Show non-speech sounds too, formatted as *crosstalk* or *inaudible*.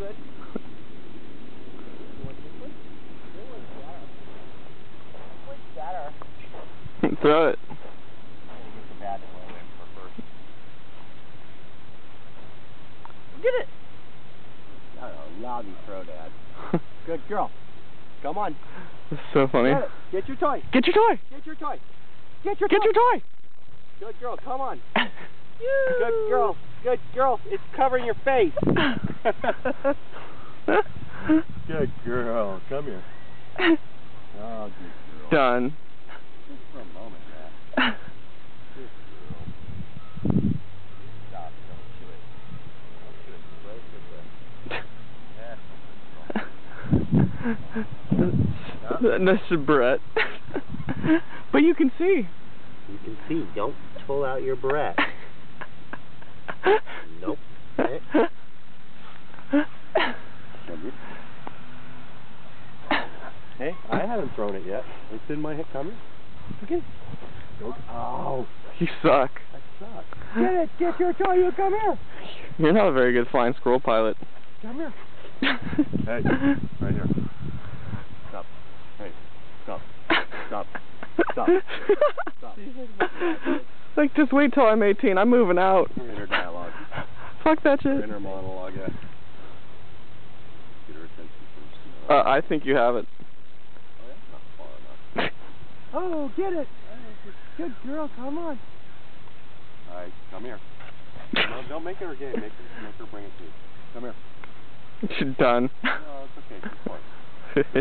good. Throw it. Get it. Lobby throw, Dad. good girl. Come on. That's so funny. Get, Get, your toy. Get your toy. Get your toy. Get your toy. Get your toy. Good girl. Come on. *laughs* good girl. Good girl. It's covering your face. Good girl. Come here. Oh, good girl. Done. Just for a moment, Dad. Good girl. Stop. Don't chew it. Don't chew it. Throw it. Good boy. Yeah. That's Brett. but you can see. You can see. Don't pull out your breath. Nope. Hey, I haven't thrown it yet. It's in my head. Come. Okay. Go. Oh, You suck. I suck. Get it. Get your toy. You come here. You're not a very good flying squirrel pilot. Come here. *laughs* Hey, right here. Stop. Hey, stop. Stop. Stop. *laughs* Stop. like, just wait till I'm 18. I'm moving out. Inner dialogue. Fuck that shit. Inner monologue. Yeah. Get her attention first. Uh, I think you have it. Oh, yeah? Not far enough. *laughs* Oh, get it. Good girl. Come on. All right, come here. No, don't make her a game. Make her, make her bring it to you. Come here. You're *laughs* done. No, it's okay. She's fine. *laughs*